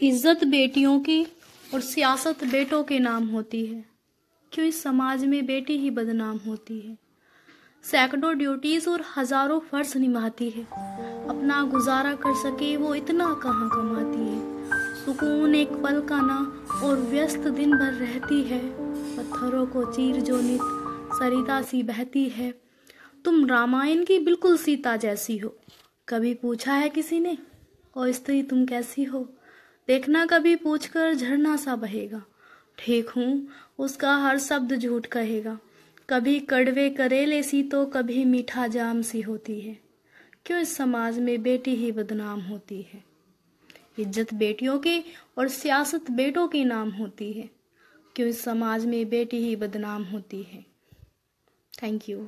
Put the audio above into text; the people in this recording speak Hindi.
इज़्ज़त बेटियों की और सियासत बेटों के नाम होती है, क्यों इस समाज में बेटी ही बदनाम होती है? सैकड़ों ड्यूटीज़ और हज़ारों फ़र्ज़ निभाती है। अपना गुजारा कर सके वो इतना कहाँ कमाती है? सुकून एक पल का ना और व्यस्त दिन भर रहती है। पत्थरों को चीर जो नित सरिता सी बहती है। तुम रामायण की बिल्कुल सीता जैसी हो। कभी पूछा है किसी ने और स्त्री तुम कैसी हो? देखना कभी पूछकर झरना सा बहेगा। ठीक हूँ, उसका हर शब्द झूठ कहेगा। कभी कड़वे करेले सी तो कभी मीठा जाम सी होती है। क्यों इस समाज में बेटी ही बदनाम होती है? इज़्ज़त बेटियों की और सियासत बेटों के नाम होती है। क्यों इस समाज में बेटी ही बदनाम होती है? Thank you